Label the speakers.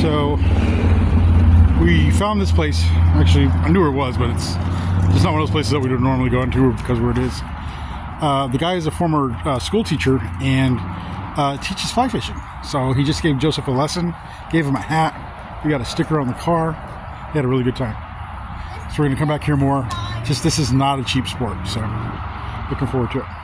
Speaker 1: So we found this place. Actually, I knew where it was, but it's just not one of those places that we would normally go into because where it is. Uh, the guy is a former uh, school teacher and uh, teaches fly fishing. So he just gave Joseph a lesson, gave him a hat. We got a sticker on the car. He had a really good time. So we're going to come back here more. Just this is not a cheap sport. So looking forward to it.